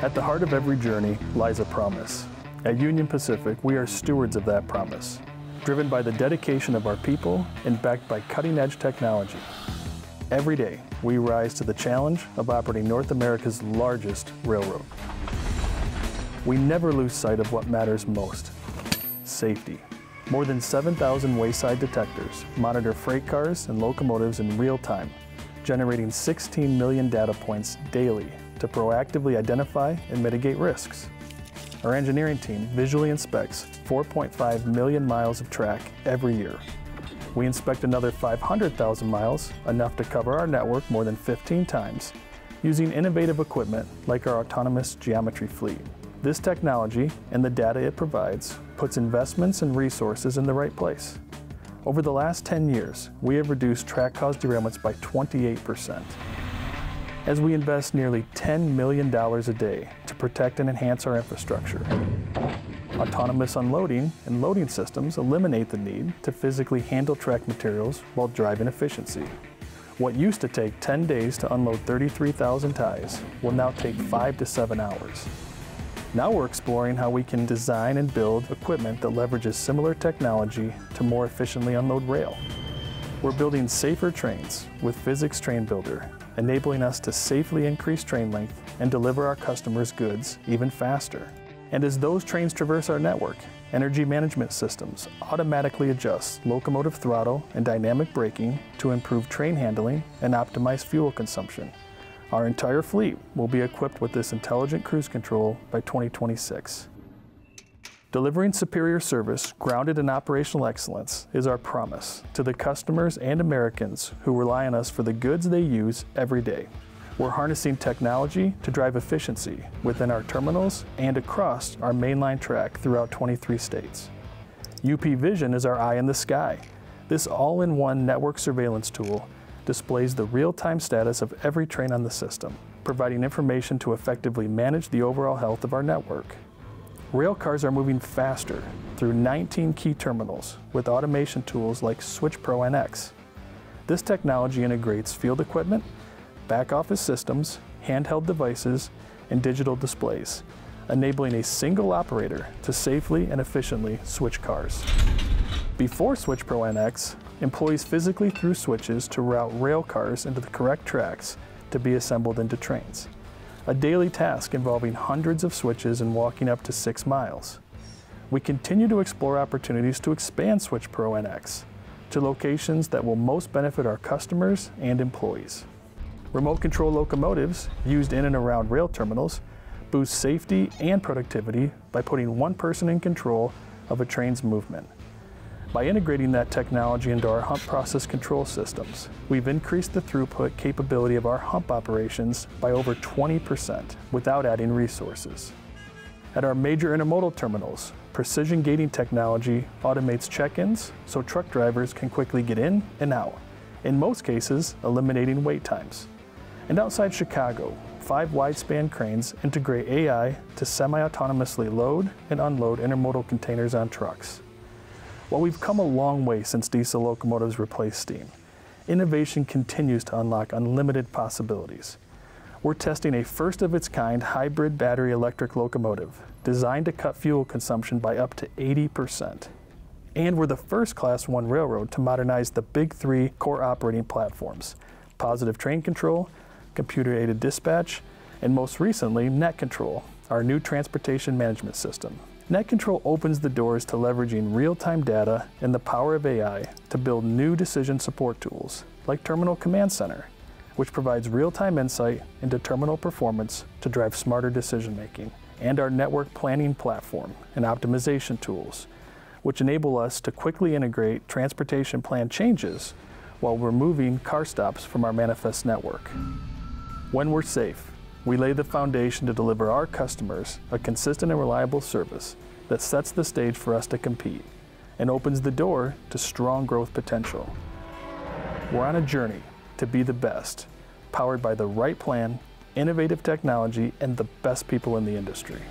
At the heart of every journey lies a promise. At Union Pacific, we are stewards of that promise, driven by the dedication of our people and backed by cutting-edge technology. Every day, we rise to the challenge of operating North America's largest railroad. We never lose sight of what matters most, safety. More than 7,000 wayside detectors monitor freight cars and locomotives in real time, generating 16 million data points daily to proactively identify and mitigate risks. Our engineering team visually inspects 4.5 million miles of track every year. We inspect another 500,000 miles, enough to cover our network more than 15 times, using innovative equipment like our autonomous geometry fleet. This technology and the data it provides puts investments and resources in the right place. Over the last 10 years, we have reduced track-caused derailments by 28%. As we invest nearly $10 million a day to protect and enhance our infrastructure. Autonomous unloading and loading systems eliminate the need to physically handle track materials while driving efficiency. What used to take 10 days to unload 33,000 ties will now take five to seven hours. Now we're exploring how we can design and build equipment that leverages similar technology to more efficiently unload rail. We're building safer trains with Physics Train Builder, enabling us to safely increase train length and deliver our customers goods even faster. And as those trains traverse our network, Energy Management Systems automatically adjust locomotive throttle and dynamic braking to improve train handling and optimize fuel consumption. Our entire fleet will be equipped with this intelligent cruise control by 2026. Delivering superior service grounded in operational excellence is our promise to the customers and Americans who rely on us for the goods they use every day. We're harnessing technology to drive efficiency within our terminals and across our mainline track throughout 23 states. UP Vision is our eye in the sky. This all-in-one network surveillance tool displays the real-time status of every train on the system, providing information to effectively manage the overall health of our network. Rail cars are moving faster through 19 key terminals with automation tools like SwitchPro NX. This technology integrates field equipment, back office systems, handheld devices, and digital displays, enabling a single operator to safely and efficiently switch cars. Before SwitchPro NX, employees physically threw switches to route rail cars into the correct tracks to be assembled into trains. A daily task involving hundreds of switches and walking up to six miles. We continue to explore opportunities to expand SwitchPro NX to locations that will most benefit our customers and employees. Remote control locomotives used in and around rail terminals boost safety and productivity by putting one person in control of a train's movement. By integrating that technology into our hump process control systems, we've increased the throughput capability of our hump operations by over 20% without adding resources. At our major intermodal terminals, precision gating technology automates check-ins so truck drivers can quickly get in and out, in most cases eliminating wait times. And outside Chicago, five wide-span cranes integrate AI to semi-autonomously load and unload intermodal containers on trucks. While we've come a long way since diesel locomotives replaced steam, innovation continues to unlock unlimited possibilities. We're testing a first-of-its-kind hybrid battery electric locomotive designed to cut fuel consumption by up to 80%. And we're the first Class 1 railroad to modernize the big three core operating platforms, Positive Train Control, Computer-Aided Dispatch, and most recently, NetControl, our new transportation management system. NetControl opens the doors to leveraging real-time data and the power of AI to build new decision support tools, like Terminal Command Center, which provides real-time insight into terminal performance to drive smarter decision-making, and our network planning platform and optimization tools, which enable us to quickly integrate transportation plan changes while removing car stops from our manifest network. When we're safe, we lay the foundation to deliver our customers a consistent and reliable service that sets the stage for us to compete and opens the door to strong growth potential. We're on a journey to be the best, powered by the right plan, innovative technology, and the best people in the industry.